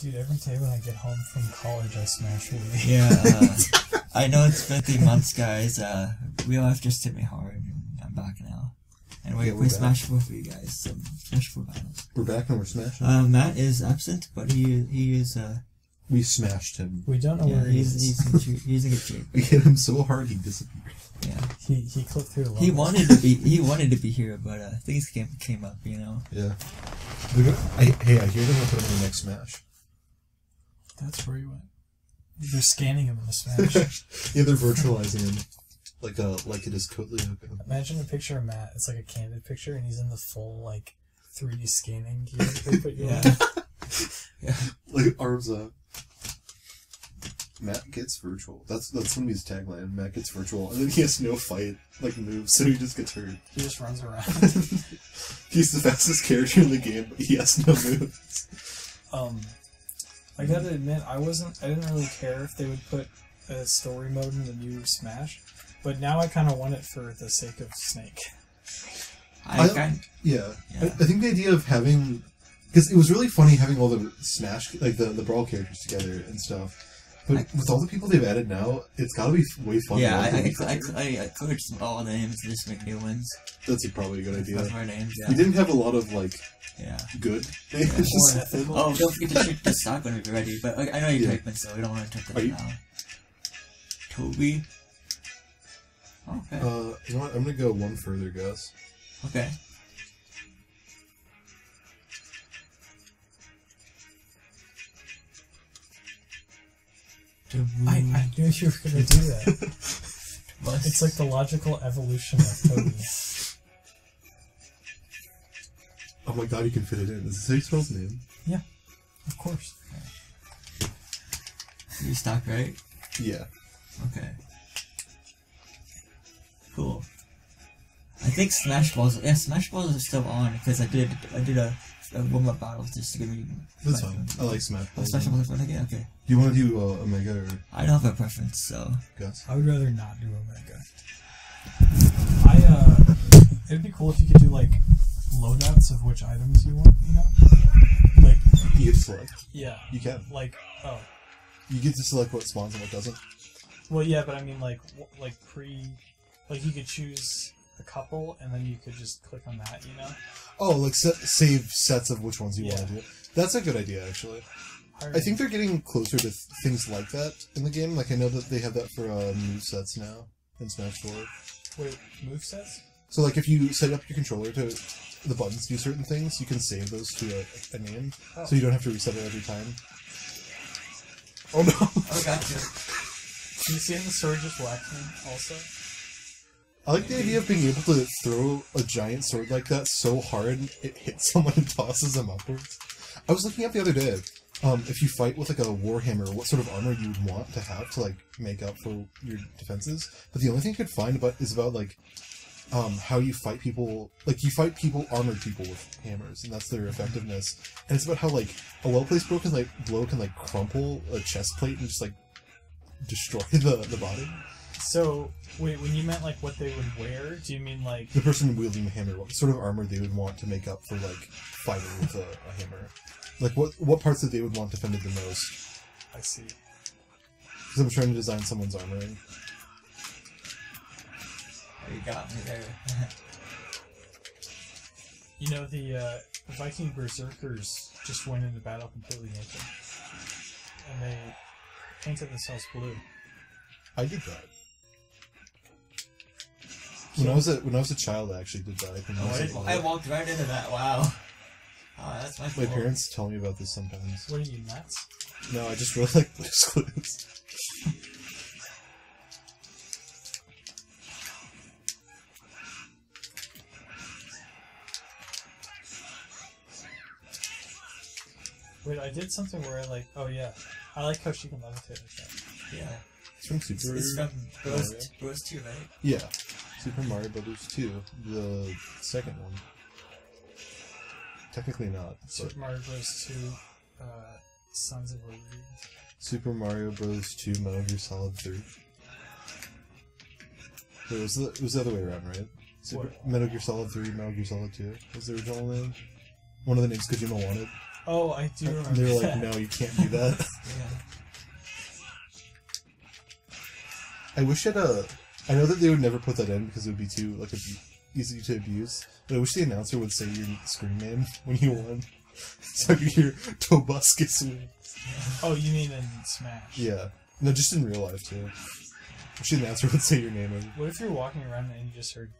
Dude, every day when I get home from college, I smash Wii. Yeah, uh, I know it's been three months, guys. Uh, real life just hit me hard, I'm back now. And we Yeah, we're. Smash 4 for you guys. Some Smash 4 battles. We're back and we're smashing. Uh, Matt is absent, but he he is uh we smashed him. We don't know yeah, where he he's is. he's in, shape- he's in good shape. We hit him so hard he disappeared. Yeah, He he clicked through the he wanted to be he wanted to be here, but uh, things came came up, you know. Yeah. I, hey, I hear they're gonna put him in the next Smash. That's where he went. They're scanning him in the smash. yeah, they're virtualizing him, like uh, like it is Code Imagine a picture of Matt. It's like a candid picture, and he's in the full like 3D scanning gear they put you Yeah. on. Like arms up. Matt gets virtual. That's that's gonna be his tagline. Matt gets virtual, and then he has no fight like moves, so he just gets hurt. He just runs around. He's the fastest character in the game, but he has no moves. Um, I gotta admit, I wasn't. I didn't really care if they would put a story mode in the new Smash, but now I kind of want it for the sake of Snake. I, I- kind Yeah, I, Yeah. I think the idea of having because it was really funny having all the Smash like the the brawl characters together and stuff. But I- with all the people they've added now, it's got to be way fun. yeah, I I, I, with. I, I, I some all names and just make new ones. That's probably a good idea. Cover names, yeah. We didn't have a lot of like Yeah. good. Or names. ethical. Oh, don't forget to shoot the stock when we're ready. But like, I know you're Yeah. typing, so we don't want to type Are that you- now. Toby. Okay. Uh, you know what? I'm gonna go one further, Gus. okay. I, I knew you were gonna do that. It's like the logical evolution of Toby. Oh my god, you can fit it in. Is this how you spell his name? Yeah. Of course. you stock right. Yeah. Okay. Cool. I think Smash Balls. Yeah, Smash Balls is still on because I did I did a, a warm up battle just to give me. That's my- fine. I like Smash. Oh, Balls. Smash Balls one again. Okay. Do you want to do uh, Omega or I don't have a preference, so Gus? I would rather not do Omega. I uh, it'd be cool if you could do like loadouts of which items you want. You know, like You get to select. yeah, You can. like oh, You get to select what spawns and what doesn't. well yeah, but I mean like w- like pre, like you could choose a couple and then you could just click on that. You know, Oh, like set, save sets of which ones you want to do. That's a good idea, actually. I think they're getting closer to th- things like that in the game. Like I know that they have that for uh, move sets now in Smash Four. wait move sets. So like if you set up your controller to the buttons do certain things, you can save those to a, a name, Oh. so you don't have to reset it every time. Oh no! Oh, gotcha. Can you see in the sword just whacked me also? I like the idea of being able to throw a giant sword like that so hard it hits someone and tosses them upwards. I was looking up the other day. Um, if you fight with like a warhammer, what sort of armor you would want to have to like make up for your defenses? But the only thing I could find about is about like um, how you fight people. Like you fight people, armored people with hammers, and that's their effectiveness. And it's about how like a well placed blow can like blow can like crumple a chest plate and just like destroy the the body. So wait, when you meant like what they would wear, do you mean like the person wielding the hammer, what sort of armor they would want to make up for like fighting with a, a hammer? Like what what parts that they would want defended the most? I see. Because I'm trying to design someone's armoring. Oh, you got me there. You know the uh, Viking berserkers just went into battle completely naked, and they painted themselves blue. I did that. When I was a when I was a child, I actually did that. I think I was I, like, I walked right into that. Wow. Oh, that's my my fault. parents tell me about this sometimes. What are you nuts? No, I just really like Blue's Clues. Wait, I did something where I like. Oh yeah, I like how she can levitate like that. Yeah. It's from It's, Super. it's from oh, Bros, Mario. Bros 2, right? Yeah, Super Mario Brothers 2, the second one. Technically not. Super Mario Bros. 2, uh, Sons of Liberty. Super Mario Bros. 2 Metal Gear Solid 3. Wait, it was, the, it was the other way around, right? Super, What? Metal Gear Solid 3, Metal Gear Solid 2 was the original name. One of the names Kojima wanted. Oh, I do remember. And they were that. like, no, you can't do that. Yeah. I wish it. Uh, I know that they would never put that in because it would be too like easy to abuse. But I wish the announcer would say your screen name when you won, so I could hear Tobuscus win. Oh, you mean in Smash? Yeah, no, just in real life too. I wish the announcer would say your name. And What if you're walking around and you just heard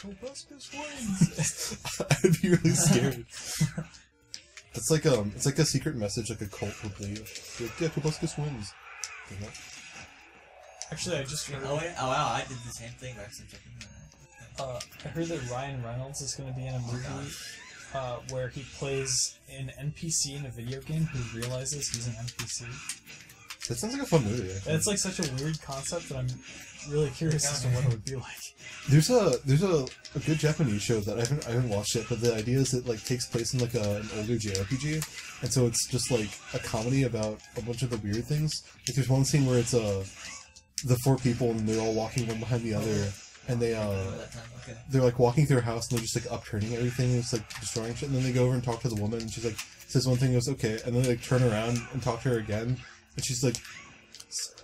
Tobuscus wins? I'd be really scared. It's like um, it's like a secret message, like a cult would leave. Like, yeah, Tobuscus wins. You know? Actually, I just heard. Oh, wait, oh wow, I did the same thing. Actually, checking that. Uh, I heard that Ryan Reynolds is going to be in a movie uh, where he plays an NPC in a video game who realizes he's an NPC. That sounds like a fun movie. Actually. It's like such a weird concept that I'm really curious as to what it would be like. There's a there's a, a good Japanese show that I haven't I haven't watched yet, but the idea is it like takes place in like a, an older JRPG, and so it's just like a comedy about a bunch of the weird things. Like there's one scene where it's uh the four people and they're all walking one behind the other, and they uh okay. they're like walking through a house and they're just like upturning everything, and it's like destroying shit. And then they go over and talk to the woman, and she's like says one thing, goes okay, and then they like turn around and talk to her again, and she's like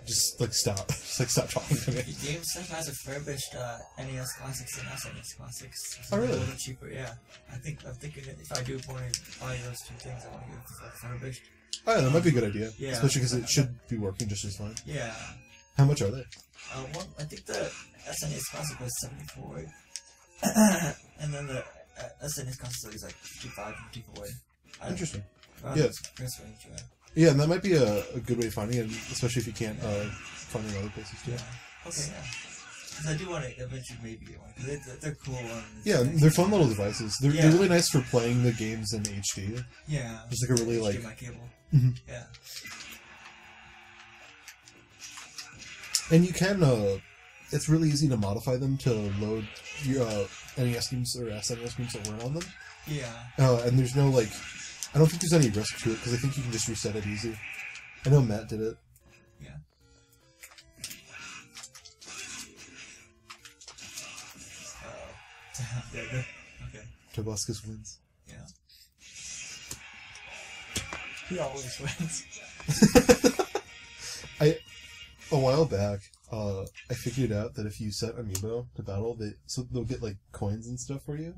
just like stop, just like stop talking to me. The game sometimes refurbished uh, NES classics and SNES classics. Oh, really? A little cheaper, yeah. I think I'm thinking if I do want to buy those two things, I want to get refurbished. Oh, yeah, that might be a good idea, Yeah. especially because it should be working just as fine. Yeah. How much are they? Uh, one, I think the SNES classic was 74, and then the uh, SNES classic is like 55, 54. I- Interesting. Yeah. this price range, yeah. And that might be a, a good way of finding it, especially if you can't uh, find it in other places too. Yeah. Okay, yeah. 'Cause I do want to eventually maybe get one, because they're, cool. ones. Yeah, they're fun little devices. They're, Yeah. they're really nice for playing the games in HD. Yeah. Just like a really, like- HDMI cable. Mhm. Yeah. And you can, uh, it's really easy to modify them to load your uh, NES games or SNES games that weren't on them. Yeah. Uh, and there's no, like, I don't think there's any risk to it because I think you can just reset it easy. I know Matt did it. Yeah. Oh. yeah, good. Okay. Tobuscus wins. Yeah. He always wins. I a while back, uh, I figured out that if you set Amiibo to battle, they so they'll get like coins and stuff for you.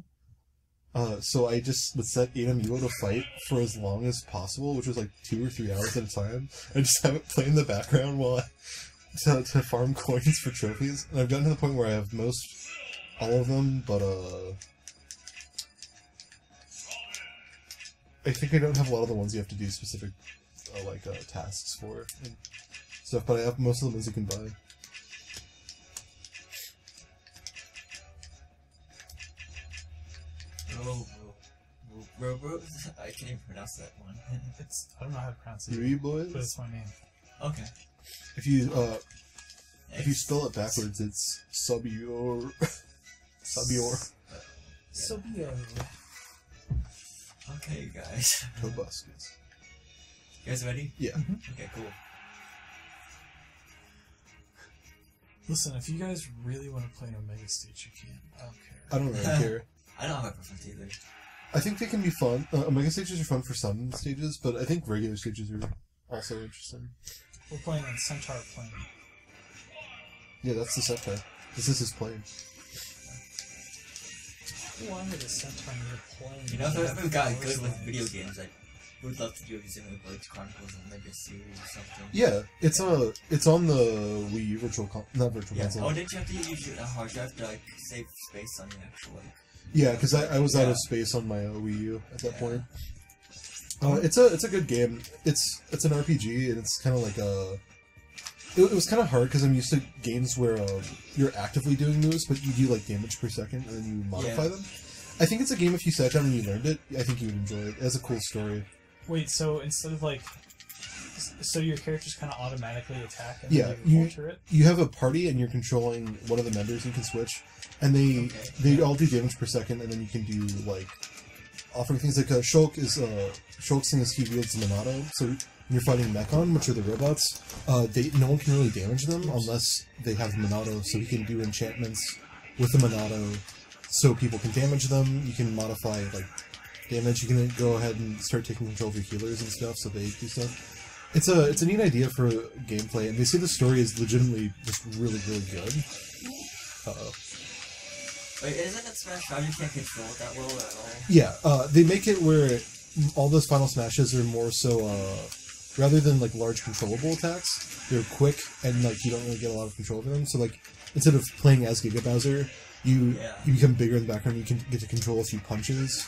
Uh, so I just would set eight Amiibo to fight for as long as possible, which was like two or three hours at a time. I just have it play in the background while I to, to farm coins for trophies. And I've gotten to the point where I have most all of them, but uh. I think I don't have a lot of the ones you have to do specific, uh, like uh, tasks for and stuff. But I have most of the ones you can buy. Bro, bro, bro, bro, I can't even pronounce that one. It's I don't know how to pronounce it, Three but boys. it's my name. okay. If you uh, if you spell it backwards, it's Subior. Subior Sobio. Okay, guys. Tobuscus. You guys ready? Yeah. Okay, cool. Listen, if you guys really want to play an Omega Stage, you can. I don't care. I don't really care. I don't have a preference either. I think they can be fun. Uh, Omega stages are fun for some stages, but I think regular stages are also interesting. We're playing on Centaur Plane. Yeah, that's the set type. This is his plane. Who wanted a Centaur near plane? You know, if I ever got good with video games, I would love to do a Xenoblade Chronicles and maybe a series or something. Yeah, it's uh, it's on the Wii U Virtual Con- not Virtual Yeah. Console. Oh, didn't you have to use uh, hard drive to like save space on the actual like? Yeah, because I, I was out of space on my Wii U at that Yeah. point. Uh, it's a it's a good game. It's it's an RPG and it's kind of like a. It, it was kind of hard because I'm used to games where uh, you're actively doing moves, but you do like damage per second and then you modify Yeah. them. I think it's a game if you sat down and you learned it. I think you would enjoy it. It has a cool story. Wait, so instead of like, so your characters kind of automatically attack and Yeah, you- you alter it. You have a party and you're controlling one of the members. You can switch, and they Okay. they all do damage per second, and then you can do like offering things like uh, Shulk is uh, Shulk's thing is he wields the Monado. So when you're fighting Mechon, which are the robots, uh, they no one can really damage them unless they have Monado. So he can do enchantments with the Monado, so people can damage them. You can modify like damage. You can go ahead and start taking control of your healers and stuff, so they do stuff. It's a it's a neat idea for gameplay, and they say the story is legitimately just really really good. Uh, Wait, isn't it Smash 5 you can't control it that well at all? yeah, uh, they make it where all those final smashes are more so uh, rather than like large controllable attacks, they're quick and like you don't really get a lot of control over them. So like instead of playing as Giga Bowser, you Yeah. you become bigger in the background. You can get to control a few punches.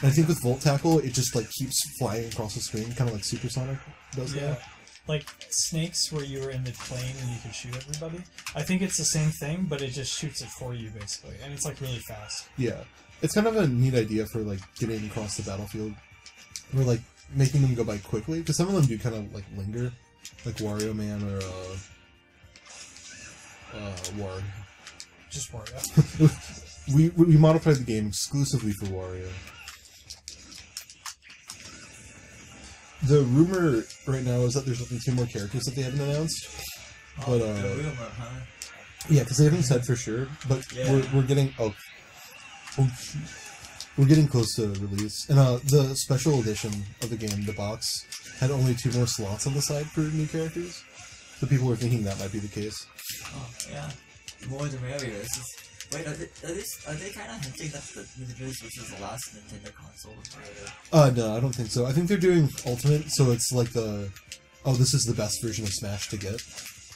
And I think with Volt Tackle, it just like keeps flying across the screen, kind of like Supersonic does. Yeah. that. Like snakes, where you were in the plane and you could shoot everybody. I think it's the same thing, but it just shoots it for you basically, and it's like really fast. Yeah, it's kind of a neat idea for like getting across the battlefield, or like making them go by quickly because some of them do kind of like linger, like Wario Man or uh, uh. Just. Yeah. We we modified the game exclusively for Wario. The rumor right now is that there's only two more characters that they haven't announced. Oh, But, uh, rumor, huh? Yeah, because they haven't said for sure, but Yeah. we're, we're getting oh, oh we're getting close to release, and uh, the special edition of the game, the box, had only two more slots on the side for new characters. So people were thinking that might be the case. Oh, yeah. More the merrier. This is... Wait, are they, are they, are they kind of hinting that the Nintendo Switch is the last Nintendo console? Or, Uh, no, I don't think so. I think they're doing Ultimate, so it's like the oh, this is the best version of Smash to get.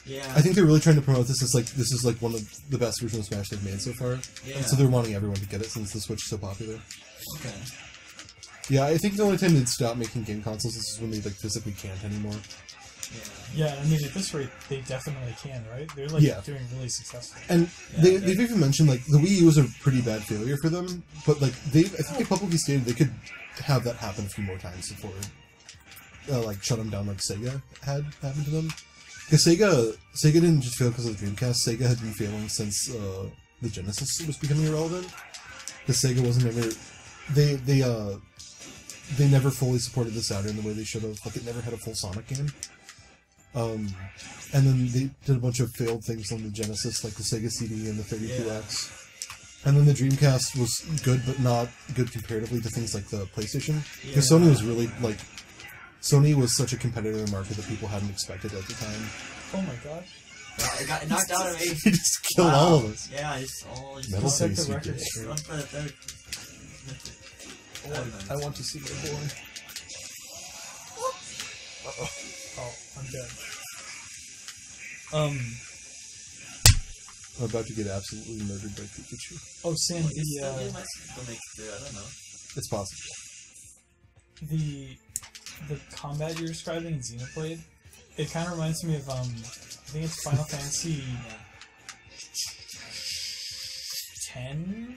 yeah. I think they're really trying to promote this as like this is like one of the best versions of Smash they've made so far, Yeah. and so they're wanting everyone to get it since the Switch is so popular. Okay. Yeah, I think the only time they'd stop making game consoles is when they like physically can't anymore. Yeah. I mean, at this rate, they definitely can, right? They're like Yeah. doing really successful. And Yeah, they, yeah. they've even mentioned like the Wii U was a pretty bad failure for them, but like they, I think they publicly stated they could have that happen a few more times before, uh, like shut them down like Sega had happened to them. Because Sega, Sega didn't just fail because of the Dreamcast. Sega had been failing since uh, the Genesis was becoming irrelevant. Because Sega wasn't ever, they they uh, they never fully supported the Saturn the way they should have. Like it never had a full Sonic game. Um, and then they did a bunch of failed things on the Genesis, like the Sega CD and the 32X. And then the Dreamcast was good, but not good comparatively to things like the PlayStation. Because Yeah. Sony was really like, Sony was such a competitor in the market that people hadn't expected at the time. Oh my god. Yeah, it got knocked out of me. he just killed Wow. all of us. Yeah, I just all just Metal set Face, the you record did. straight. One for the third. I want to see the boy. Oh, I'm dead. Um. I'm about to get absolutely murdered by Pikachu. Oh, Sam, It's the still, uh, it might still make it I don't know. It's possible. the the combat you're describing in Xenoblade, it kind of reminds me of um, I think it's Final Fantasy ten,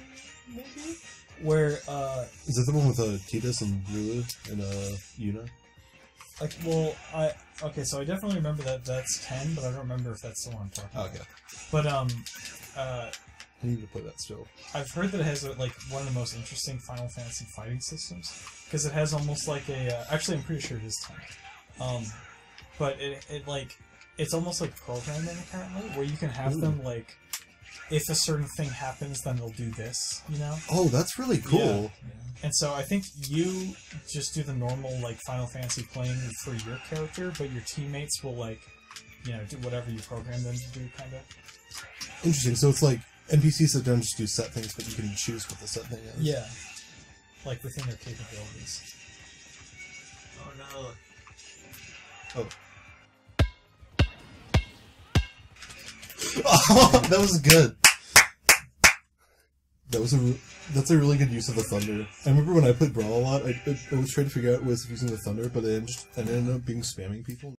maybe, where uh, Is that the one with uh, Tidus and Lulu and uh, Yuna? Like, well, I okay, so I definitely remember that that's ten, but I don't remember if that's the one I'm talking about. okay. But um, uh, I need to play that still. I've heard that it has like one of the most interesting Final Fantasy fighting systems because it has almost like a. Uh, actually, I'm pretty sure it is ten. Um, but it it like it's almost like programming apparently, where you can have Ooh. them like if a certain thing happens, then they'll do this, you know. Oh, that's really cool. Yeah. And so I think you just do the normal like Final Fantasy playing for your character, but your teammates will like, you know, do whatever you program them to do, kind of. Interesting. So it's like NPCs that don't just do set things, but you can choose what the set thing is. Yeah. Like within their capabilities. Oh no. Oh, that was good. That was a that's a really good use of the thunder. I remember when I played Brawl a lot, I, I, I was trying to figure out ways of using the thunder, but I, I ended up being spamming people.